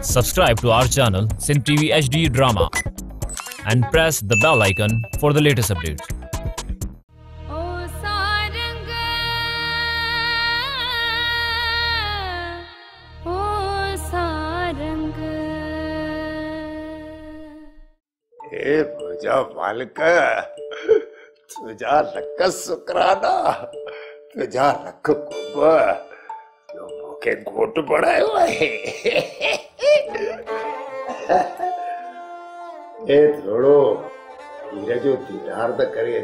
Subscribe to our channel, Sin TV HD Drama, and press the bell icon for the latest updates. ओ सारंग हे तुझ्या मालक सुकराना कुंभ जो मुखे घोट पडायो आहे हे थोडो हीरे जो दीदार त करे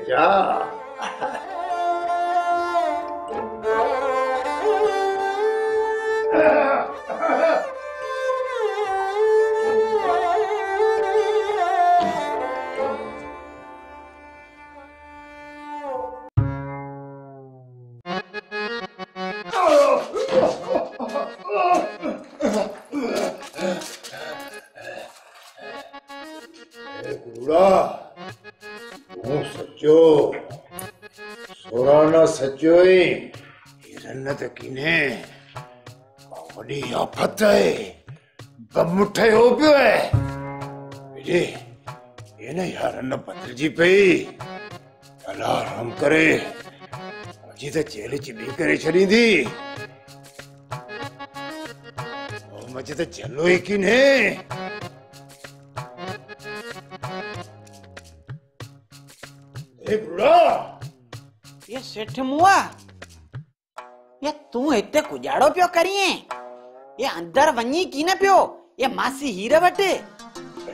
아팠다에 밤무타에 오뼈에 이제 얘네 야란나 받들지 빼이 알라 람카레 अजीत जेल च भी करे छड़ी दी। ओ मज़े तो चलो ही कि ने। ए ब्रो ये सेठ मुआ, ये तू इतने कुजाड़ो प्यो करिए ये अंदर वञी की न पियो ये मासी हीर वटि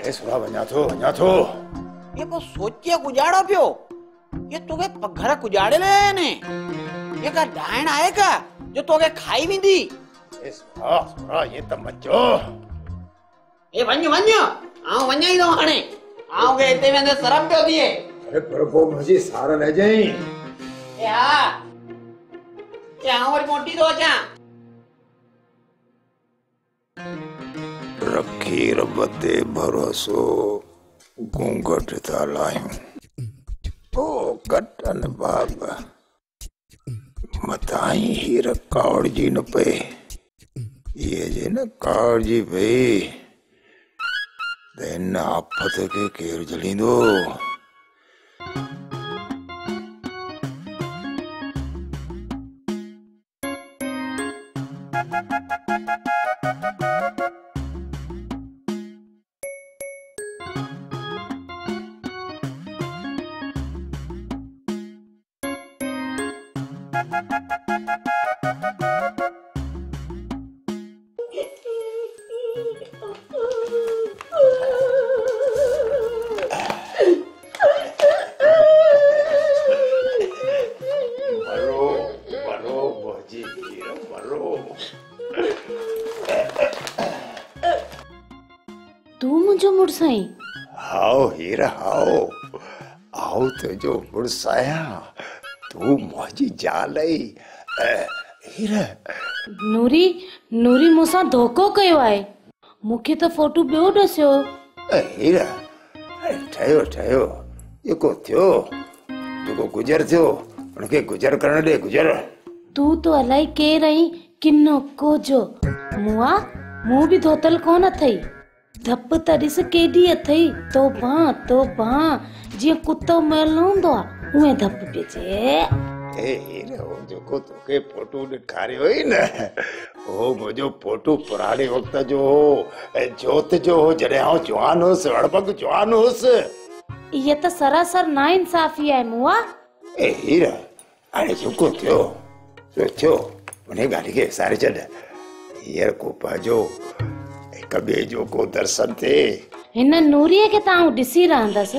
ए सुरा वञा थो वञा थो ये को सोचे कुजाड़ो पियो ये तोखे घर कुजाड़े ले ने ये का डायण आहे का जो तोखे खाई वेंदी ए सुरा सुरा ये त मचो ए वञ वञ आऊँ वञा ई थो हाणे के हिते वेंदे सरप पियो थिए अरे प्रभु मुझे सारा ले जाई ए हा ए आऊँ वरी मोटी थो अचां रखी रब ते भरोसो, घूंघट था लायूं ओ कटन बाबा, मताई हीर कावड़ जी न पे। ये जे न कावड़ जी पे हिन आफत खे केरु झलींदो आहियाँ तूं मुंहिंजी ज़ाल आई। अ, हीर। नूरी नूरी मूंसां धोखो कयो आहे मूंखे त फोटू ॿियो ॾसियो हीर। ठहियो ठहियो जेको थियो? जेको गुज़र थियो? हुनखे गुज़र करण ॾे गुज़र। तू तो अलाए केर आहीं किनो कोजो। मुआ मूं बि धोतल कोन अथई? धप त ॾिस केॾी अथई? तो बां तो बां। जीअं कुतो न हूंदो आहे उहे धप पिजे। ए हीर हो जेको तोखे फोटू ॾेखारियो हुई न हो मुंहिंजो फोटू पुराणे वक़्त जो हो ऐं जोत जो हो जॾहिं आउं जवान हुयुसि अड़बग जवान हुयुसि। इहा त सरासर ना इंसाफ़ी आहे मुआ। ए हीर हाणे जेको थियो सो थियो उन ॻाल्हि खे विसारे छॾ। हींअर को हिक ॿिए जो को दर्शन थिए। हिन नूरीअ खे त आउं ॾिसी रहंदसि।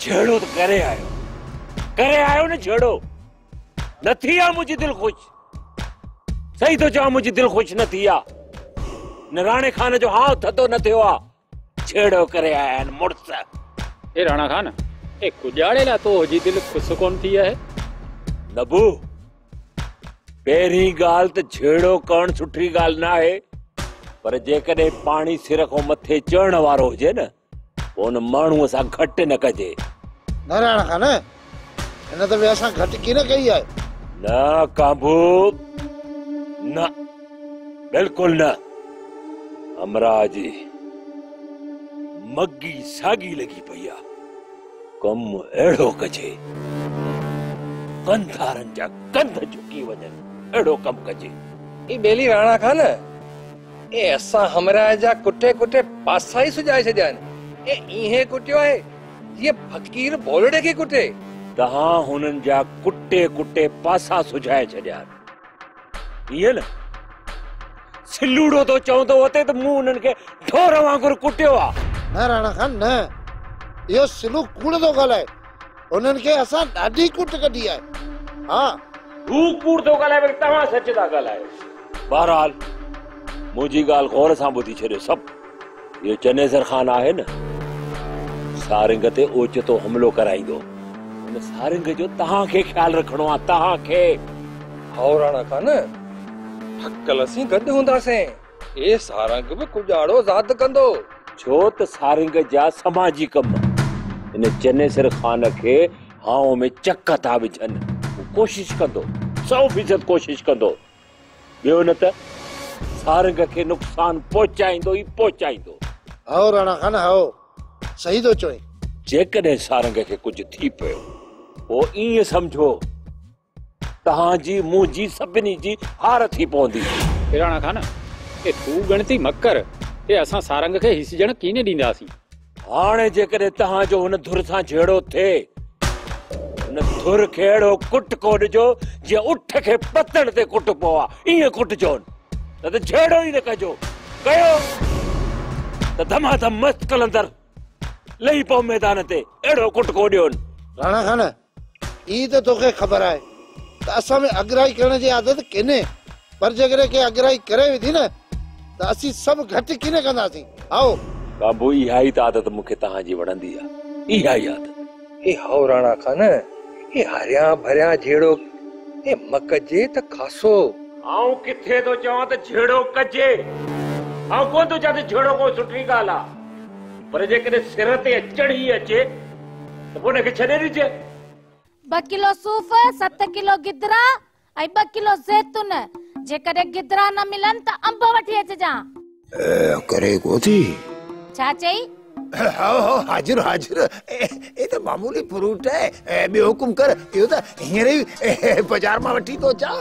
छेड़ो तो करे आयो। करे आयो न छेड़ो न थी आ मुंहिंजी दिलि ख़ुशि। सही थो चवां मुंहिंजी दिलि ख़ुशि न थी आहे न राणे खान जो हाव थधो न थियो छेड़ो करे आया राणा खान ए कुॼाड़े लाइ तो जी दिलि ख़ुशि कोन थी आहे? नबू पहिरीं ॻाल्हि त छेड़ो करणु सुठी ॻाल्हि न आहे पर जेकॾहिं पाणी सिर खां मथे चढ़ण वारो हुजे न पोइ हुन माण्हूअ सां घटि न कजे। नारायण खान हिन दफ़े असां घटि कीन कई आहे? न काबू। न बिल्कुल न। हमरा जी मगी सागी लगी पई कम अहिड़ो कजे। कंधारनि जा कंध झुकी वञनि अहिड़ो कम कजे। ई बेली राणा खान ए असां हमरा जा कुटे कुटे पासा ई सुॼाए छॾिया आहिनि ए इहे कुटियो आहे जीअं फ़कीर बोलड़े खे कुटे। तव्हां हुननि जा कुटे कुटे पासा सुझाए छॾिया। ईअं न? सिलूड़ो तो चवंदो हुते त मूं हुननि खे ठोर वांगुरु कुटियो आहे सिलू कूड़ थो ॻाल्हाए उन्हनि असां ॾाढी कुट कढी आहे हा। हू। कूड़ थो ॻाल्हाए वरी तव्हां सच था ॻाल्हायो बहरहाल मुंहिंजी ॻाल्हि गौर सां ॿुधी छॾियो सभु इहो चनेसर ख़ान आहे न? सारंग ते ओचितो हमिलो कराईंदो हुन सारंग जो तव्हांखे ख़्यालु रखणो आहे तव्हांखे हाओ राणा खान हकल असीं गॾु हूंदासीं। ए सारंग बि कुॼाड़ो ज़ात कंदो। छो त सारंग जा समाजी कम। इन चनेसर ख़ान खे हाउ में चक था विझनि कोशिश कंदो सौ फ़ीसद कोशिश कंदो। ॿियो न त सारंग खे नुक़सान पहुचाईंदो ई पहुचाईंदो। हाओ राणा खान हाओ सही थो चवे जेकॾहिं सारंग खे कुझु थी पियो पोइ ईअं सम्झो तव्हांजी मुंहिंजी सभिनी जी हार थी पवंदी। राणा खान ए तूं गणती मकर। ए असां सारंग खे हिसजण कीने ॾींदासीं हाणे जेकॾहिं तव्हांजो हुन धुर सां झेड़ो थिए हुन धुर खे अहिड़ो कुट को ॾिजो जीअं उठ खे पतण ते कुटबो आहे ईअं कुटजो न त झेड़ो ई न कजो कयो त धमाधम मस्त कलंदर लही पओ मैदान ते अहिड़ो कुट को राणा खान ई त तोखे ख़बर आहे त असां में अगराई करण जी आदत किने पर जेकॾहिं के अगराई करे विधी न त असीं सभु घटि कीन कंदासीं। आओ। बाबू इहा ई त आदत मूंखे तव्हांजी वणंदी आहे इहा ई आदत। ए हाओ राणा खान ए हरिया भरिया झेड़ो ए मकजे त खासो। आऊँ किथे थो चवां त झेड़ो कजे? आऊँ कोन थो चवां त झेड़ो को सुठी ॻाल्हि आहे पर जेकॾहिं सिर ते अचण चढ़ी अचे त पोइ हुनखे छॾे ॾिजे। ॿ किलो सूफ़ सत किलो गिदरा ऐं ॿ किलो ज़ैतून। जेकॾहिं गिदरा न मिलन त अंब वठी अचिजांइ करे को थी छा चई हा हा हाजिर हाजिर। ए ए त मामूली फ्रूट है। बे हुकुम कर यो त हींअर ई बाज़ार माँ वठी थो अचां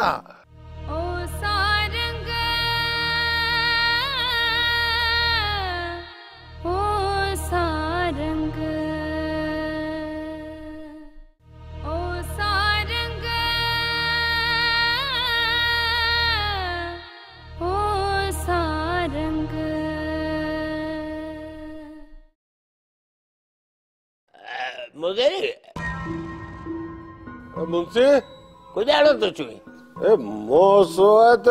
मुंशी? कुझाड़ो तो चुई। ए मोसो है त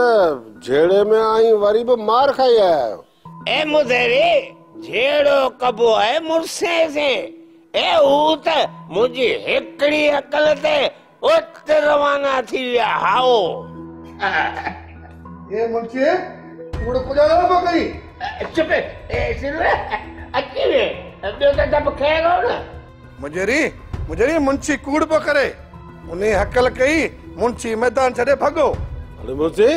झेड़े में आई वरी बि मार खाई आयो ए मुदेरी झेड़ो कबो आहे मुर्से से। ए हू त मुंहिंजी हिकड़ी अकल ते उत रवाना थी विया हाओ। ये मुंशी कूड़ कुजाड़ो पियो कई चुप ए सिलवे अची वे ॿियो त ख़ैर हो न। मुंजरी मुंजरी मुंशी कूड़ पियो करे उन हकल कई मुंशी मैदान छॾे भॻो अरे मुंशी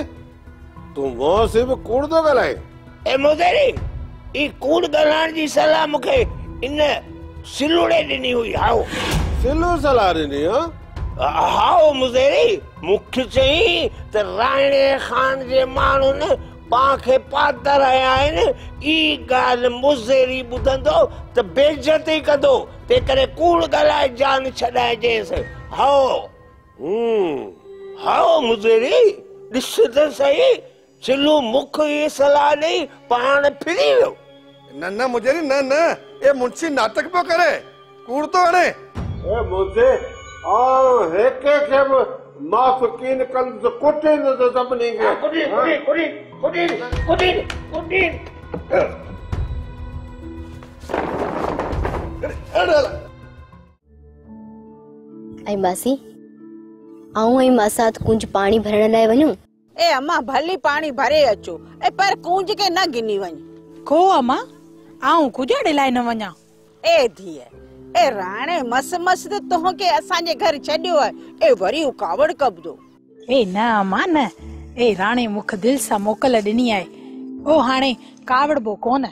तूं मोसी बि कूड़ थो ॻाल्हाए ए मुदेरी ई कूड़ ॻाल्हाइण जी सलाह मूंखे इन सिलुड़े ॾिनी हुई हाओ। सिलू सलाह ॾिनी हा? हाओ मुदेरी मूंखे चई त राणे खान जे माण्हुनि पाण खे पातर आया आहिनि ई ॻाल्हि मुज़ेरी ॿुधंदो त बेइज़ती कंदो तंहिं करे कूड़ ॻाल्हाए जान छॾाइजेसि। हाओ। हम्म हाओ मुज़ेरी ॾिस त सही चिल्लू मुख ई सलाह ॾेई पाण फिरी वियो न न मुझेरी न न ये मुंशी नाटक पियो करे कूड़ तो हणे ए मुझे और हेके के बि माफ़ कीन कंदुसि कुटींदुसि सभिनी खे कुटी कुटी कुटी कुटी कुटी कुटी ऐं मासी आऊँ ऐं मासात कुंज पाणी भरण लाइ वञूं? ए अम्मा भली पाणी भरे अचो। ए पर कूंज के न गिनी वञ। को अम्मा आऊँ कुजाड़े लाइ न वञा। ए धीअ ए राणे मस मस त तोहके असांजे घर छॾियो आहे। ए वरी हू कावड़ कबदो ए न अम्मा न। ए राणे मुख दिल सां मोकल ॾिनी आहे। ओ हाणे कावड़बो कोन।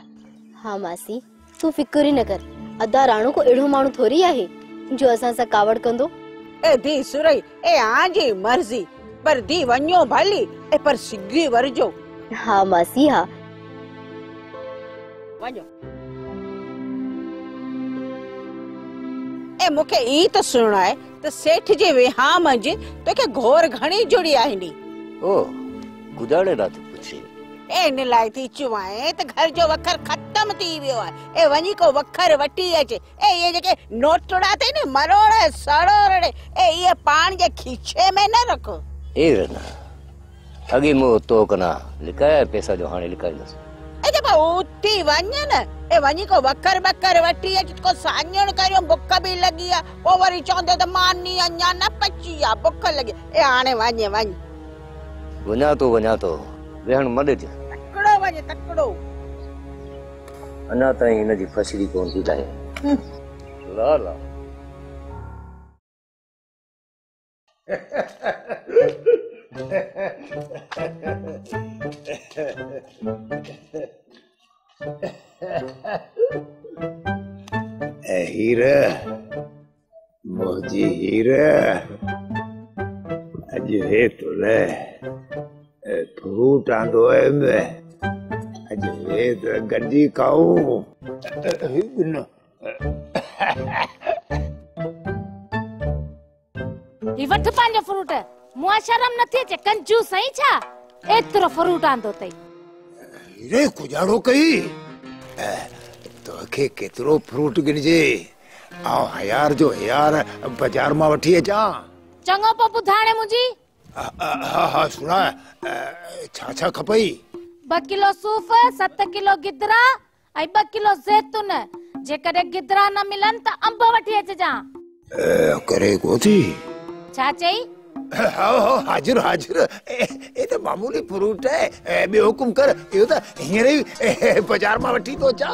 हा मासी तूं फिकुर ई न कर। अदा राणो को अहिड़ो माण्हू थोरी आहे जो असां सां कावड़ कंदो? ए धी सुरई ए आजी मर्ज़ी पर धी वञो भली ए पर सिगी वरजो हा मासी हा वञो ए मूंखे ई त सुणो आहे त सेठ जे विहाम जे तोखे घोर घणी जुड़ी आहे नी ओ गुजारे रात इन लाइ थी चुवाए त घर जो वखर खत्म थी वियो आहे। ए वञी को वखर वठी अचे। ए इहे जेके नोटड़ा अथई न मरोड़ सड़ोड़ ए इहे पाण जे खीचे में न रखो। ए रना अॻे मूं तो कना लिकाया पैसा जो हाणे लिकाईंदुसि ए जब उठी वञ न ए वञी को वखर बकर वठी अच को साñण करियो बुख बि लॻी आहे। पोइ वरी चवंदो त मानी अञा न पची आहे बुख लॻी। ए हाणे वञ वञ। वञा थो वञा थो। वेहण मॾ वञ तकड़ो अञा ताईं हिन जी फसली कोन थी लाहे ला ला ए हीरा मोजी हीरा अॼु हे तुले फ्रूट आंदो आहे खाऊं न ही वठ पंहिंजो फ्रूट मुआ शर्म नथी अचे कंजूस सही छा? एतिरो फ्रूट आंदो अथई हीरे कुजाड़ो कई। तोखे केतिरो फ्रूट गिनजे ऐं हयार जो हयार बाज़ार माँ वठी अचां। चङो पोइ ॿुधाइणे मुंहिंजी हा हा ए, छा छा खपई? किलो सूफ़ सत किलो गिदरा ऐं ॿ किलो ज़ैतून जेकॾहिं गिदरा न मिलनि त अंब वठी अचिजां ए, करे कोथी छा चई हा हा हाजिर हाजिर ए, त मामूली फ्रूट ए, ॿियो हुकुम कर इहो त हींअर ई बाज़ार माँ वठी थो अचां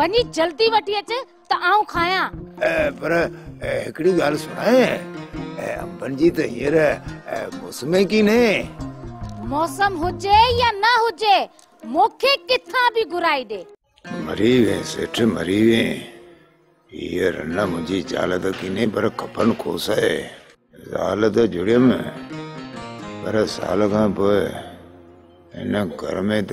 वञी जल्दी वठी अच त आऊँ खायां ए, पर ए, हिकिड़ी ॻाल्हि सुणाए अंबनि जी त हींअर मौसम की ने मौसम हुजे या ना हुजे मुखे किथा भी घुराई दे। मरी वे सेठ मरी वे ये रन्ना मुझी ज़ाल की किने पर कपन खोस है। ज़ाल जुड़े में पर साल का पोइ हिन घर में त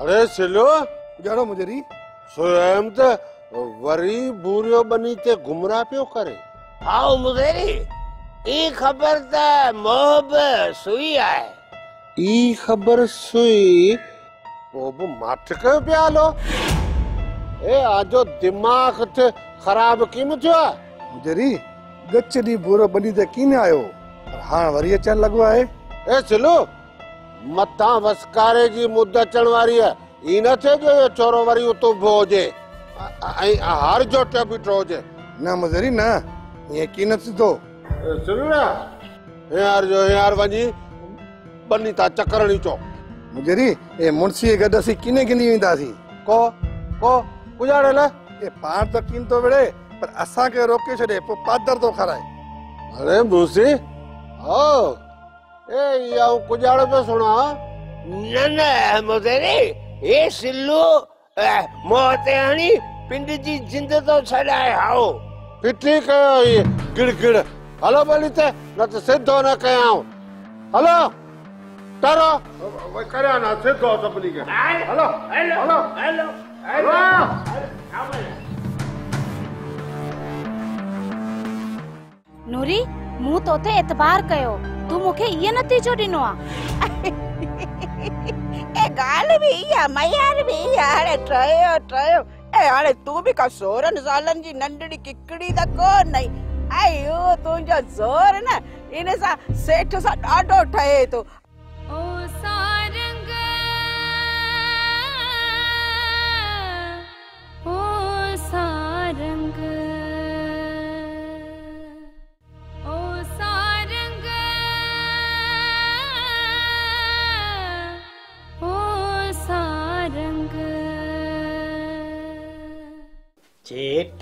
अरे सिलो जाड़ो मुजरी स्वयं त वरी बूरियो बनी ते गुमराह पियो करे। हाउ मुदेरी ई ख़बर त मोहब सुई आहे ई ख़बर सुई पोइ बि माठ कयो ए आजो दिमाग़ थे ख़राब कीम थियो? आहे मुजरी गच ॾींहुं बूरो बनी ते कीन आयो? हाणे वरी अचण लॻो आहे। ए सिलो मथां वसकारे जी मुद अचण वारी आहे ई न थिए जो इहो छोरो वरी उतो बि हुजे ऐं- ऐं हर जो बीठो हुजे न मुजरी न। ईअं कीन थींदो सुना यार जो यार वञी बनी था चकरणी चो। मुजरी ए मुंशी गॾु असीं कीने गिनी वेंदासीं को को गुजारे लाइ ए पाण त कीन थो विड़े पर असांखे रोके छॾे पोइ पादर थो खाराए। अरे मूसी हो ए या कुजाड़ो पे सुना? न न मुदेरी ए सिल्लू मोते हणी पिंड जी जिंद तो छड़ाए आओ। पिटी कयो ये गिड़गिड़। हलो भली ते न त सिधो न कयाऊं। हलो टरो। वे करया ना सिधो सभिनी खे hello hello. Hello hello hello. नूरी मूं तोते एतबार कयो। तू मुखे ये नतीजो ॾिनो आहे ए ॻाल्हि बि इहा मयार बि इहा हाणे ठहियो ठहियो ए हाणे तूं बि का सोरहं सालनि जी नंढड़ी किकड़ी त कोन नई अयो तुंहिंजो ज़ोर न। इन सां सेठ सां ॾाढो ठहे थो ओ सारंग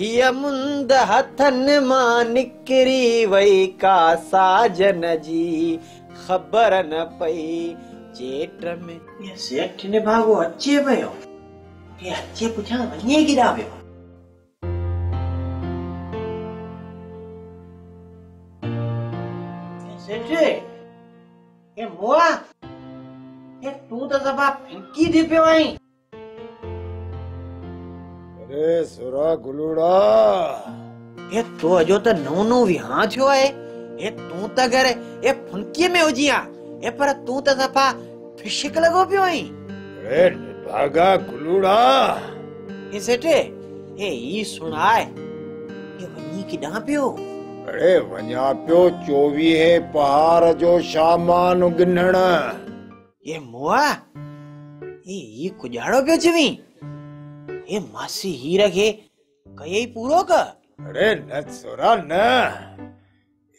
हथनि माँ निकिरी वई का साजन जी। ख़बर न पई चेट में। ये सेठ ने भागो अचे पियो ये अचे पुछां वञे किॾां पियो ये सेठ, ये मोआ, ये तूं त सफ़ा फिंकी थी पियो आहीं अरे सुरा गुलूड़ा हे तो अजो त नओं नओं विहां आहे हे तूं त घर हे फुनकीअ में आ हे पर तूं त सफ़ा फिशिक लॻो पियो आहीं अरे भागा गुलूड़ा हे सेठ हे ई सुणाए हे वञी किॾां पियो अरे वञा पियो चोवीह पहाड़ जो सामान गिनण हे मोआ हे ई कुॼाड़ो पियो चवी हे मासी हीर खे कयई पूरो कर अरे न सुरा न।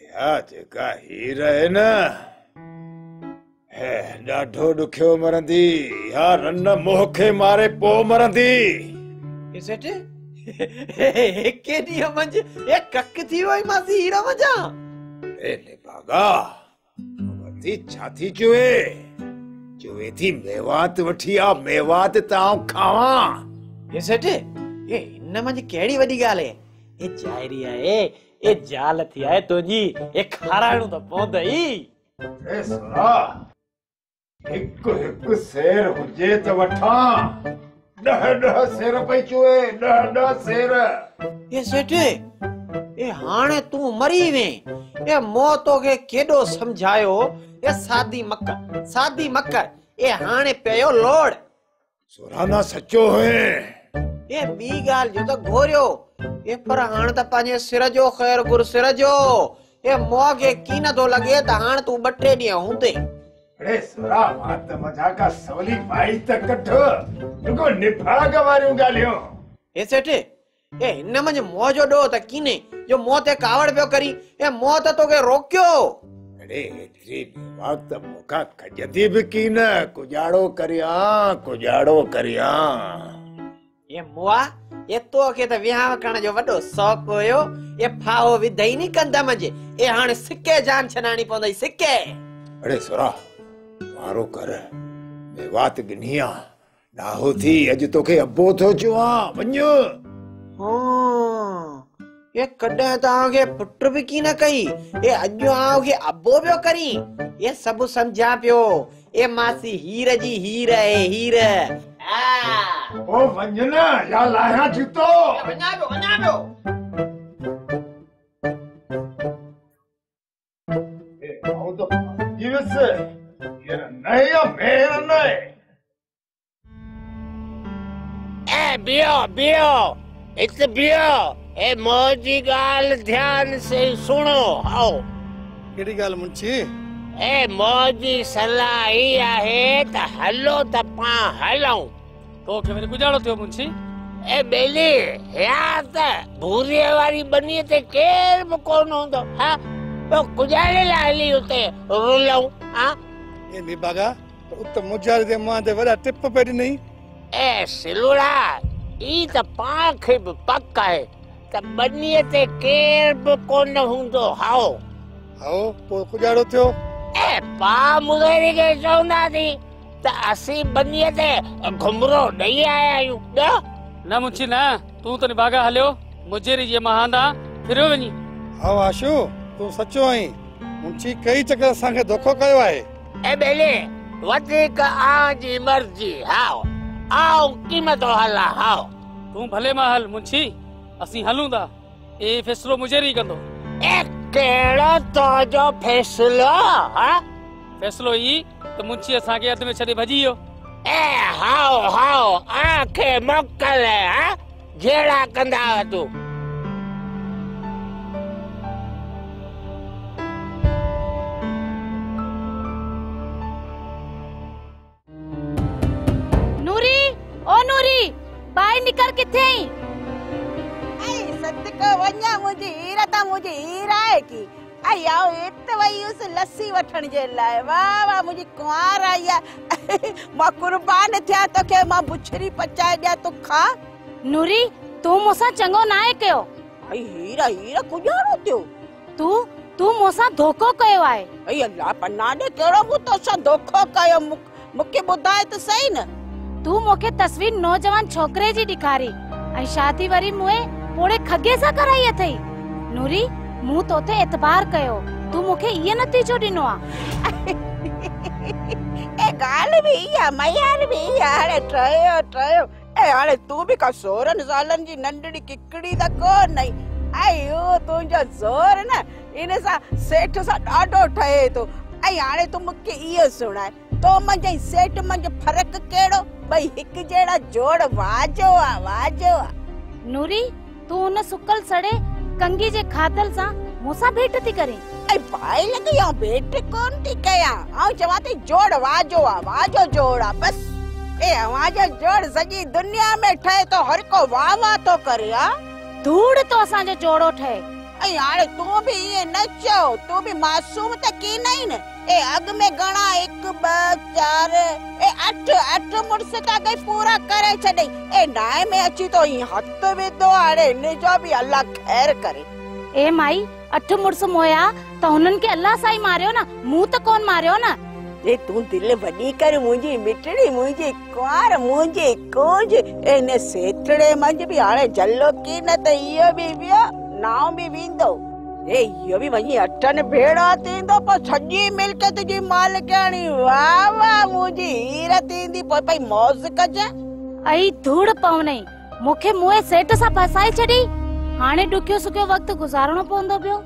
या जेका हीर आहे न। हे ॾाढो ॾुखियो मरंदी। या रन मोह खे मारे पोइ मरंदी। हे सेठ? हिके ॾींहं मंझि हे कक थी वई मासी हीरा मज़ा अरे निभागा वरती छा थी चुए चुए थी मेवात वठी आ मेवात तां खावां। हे सेठ हे हिन मंझि कहिड़ी वॾी ॻाल्हि आहे हे जाइरी आहे हे जाल थी आहे तुंहिंजी हे खाराइणो त पवंदई अरे सुरा हिकु हिकु सेर हुजे त वठां। ॾह ॾह सेर पई चुए ॾह ॾह सेर हे सेठ हे हाणे तूं मरी वें। हे मो तोखे केॾो सम्झायो? हे सादी मकर सादी मकर हे हाणे पियो लोड़। सुराना सचो है। हे ॿी ॻाल्हि जो त घोरियो। हे पर हाणे त पंहिंजे सिर जो ख़ैर गुर सिर जो हे मोह खे की नथो लॻे त हाणे तूं ॿ टे ॾींहं हूंदे अरे सुरा मात मज़ा का सवली पाई त कठ। रुको निभाग वारियूं ॻाल्हियूं। हे सेठ हे हिन मंझि मोह जो ॾोह त कीने जो मोह ते कावड़ पियो करी हे मोह त तोखे रोकियो। अरे हेतिरी वक्त मूंखां खजंदी बि की न कुजाड़ो करियाँ कुजाड़ो करियाँ। हे मोआ हे तोखे त विहांव करण जो वॾो शौक़ हुयो हे फाहो विधई नी कंदम जे हे हाणे सिके जान छॾाणी पवंदई सिके अरे सुरा मारो कर मेवात गिनिया ॾाहो थी अॼु तोखे अबो थो चवां वञ हाँ, ये कॾहिं तव्हांखे पुट बि की न कई हे अॼु आउं खे अबो पियो करी ये सभु सम्झां पियो ए मासी हीर जी हीर आहे हीर ओ वञ न या लाहियाँ जूतो वञा पियो वञा पियो आउं त जीवस ये नया मेर ए बियो बियो हिते बियो ए मौजी ॻाल्हि ध्यान से सुणो आओ कहिड़ी ॻाल्हि मुंशी ए मोजी सलाह ई आहे त हलो त पां हलऊं तोखे वरी गुजारो थियो मुंशी। ए बेली या त भूरीअ वारी बनीअ ते केर बि कोन हूंदो हा? पोइ गुजारे लाइ हली हुते रुलऊं हा? ए निबागा उत मुजारे दे माँ ते वॾा टिप पे ॾिनई ए सिलुड़ा ई त पाण खे बि पक आहे त बनीअ ते केर बि कोन हूंदो हाओ। हाओ पोइ गुजारो थियो। ए पा मुदेरी खे चवंदासीं त असीं बनीअ ते घुमरो ॾेई आया आहियूं ॾ न मुंशी न तूं त निभागा हलियो मुजेरी जे महांदा फिरियो वञी हा आशू तूं सचो आहीं मुंशी कई चकर असांखे धोखो कयो आहे ए बेले वधीक आजी मर्ज़ी हाओ आओ कीमतो हला हाओ तूं भले माँ हल मुंशी असीं हलूं था ए फ़ैसिलो मुजेरी कंदो ए कहिड़ो तुंहिंजो फ़ैसिलो हा फ़ैसिलो ई त मुंशी असांखे अध में छॾे भॼी वियो ए हाओ हाओ आंखे मोकल हा जहिड़ा कंदा तूं? नूरी ओ नूरी ॿाहिरि निकर किथे आई ऐं सदको वञा मुंहिंजी हीरा त मुंहिंजी हीरा आहे की? ऐं आओ हिते वई हुअसि लस्सी वठण जे लाइ वाह वाह मुंहिंजी कुंवार आई आहे माँ कुर्बान थिया तोखे माँ बुछड़ी पचाए ॾियाँ तूं खा? नूरी तूं मूंसां चङो न आहे कयो। ऐं हीरा हीरा गुजारो थियो? तूं तूं मूंसां धोखो कयो आहे। ऐं अल्लाह पन्ना ॾे कहिड़ो मूं तोसां धोखो कयो? मूं- मूंखे ॿुधाए त सही न। तूं मूंखे तस्वीर नौजवान छोकिरे जी ॾेखारी। ऐं शादी वरी मुए पोड़े खगे सां कराई अथई नूरी मूं तोते एतबार कयो तूं मूंखे इहो नतीजो ॾिनो आहे ए ॻाल्हि बि इहा मयार बि इहा हाणे ठहियो ठहियो। ए हाणे तूं बि का सोरहं सालनि जी नंढड़ी किकड़ी त कोन आई। अयो तुंहिंजो ज़ोर न इन सां सेठ सां ॾाढो ठहे थो। ऐं हाणे तूं मूंखे इहो सुणाए। तो मंझि सेठ मंझि फ़र्क़ु कहिड़ो? भई हिकु जहिड़ा जोड़ वाजो आहे वाजो आहे नूरी तूं उन सुकल सड़े कंगी जे खातल सा मोसा भेट थी करे। ए भाई लगे यो भेट कौन थी कया। आऊँ जवाते जोड़ वाजो आ वाजो जोड़ा बस। ए अवांजो जोड़ सगी दुनिया में ठहे तो हर को वाह वाह करया करे धूड़ तो असा जो जोड़ो ठहे। हाणे तूं बि ईअं न चओ तूं बि मासूम त की नहीं न? ए अॻ में घणा हिकु ॿ चारि ए अठ अठ मुड़ुस त अॻ पूरा करे छॾई ए नाए में अची तो ईअं हथ विधो हाणे हिन जो बि अलाह ख़ैर करे। ए माई अठ मुड़ुस मोया त हुननि खे अलाह सां ई मारियो न मूं त कोन मारियो न। ए तूं दिलि वॾी कर मुंहिंजी मिठड़ी मुंहिंजी कुंवार मुंहिंजी कुंज। इन सेतड़े मंझि बि हाणे जल्लो की न त इहो बि वियो। नाव बि वेंदो ए इहो बि वञी अठनि भेड़ा थींदो पोइ सॼी मिल्कियत जी मालिकाणी वाह वाह मुंहिंजी हीर थींदी पोइ भई मौज कजां ऐं धूड़ पवनई मूंखे मुए सेठ सां फसाए छॾी हाणे ॾुखियो सुखियो वक़्तु गुज़ारणो पवंदो पियो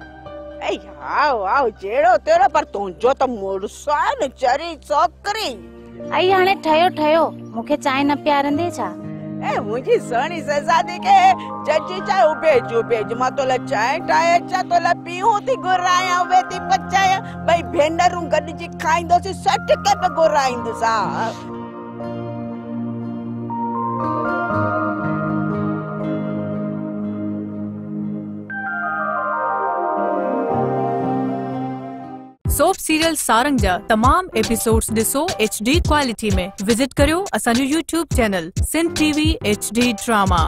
ऐ हाओ हाओ जहिड़ो तहिड़ो पर तुंहिंजो त मुड़ुस आहे न चरी छोकिरी ऐं हाणे ठहियो ठहियो मूंखे चांहि न पियारंदे छा ए मुंहिंजी सुहिणी सज़ादी खे चची चाहे उबेज उबेज माँ तोला चांहि ठाहे अचां तोला पीऊं थी घुरायां उहे थी पचायां। भई भेनरूं गॾिजी खाईंदोसीं सोप सीरियल सारंग जा तमाम एपिसोड्स ॾिसो एच डी क्वालिटी में विज़िट करियो असांजो YouTube channel Sindh TV H D drama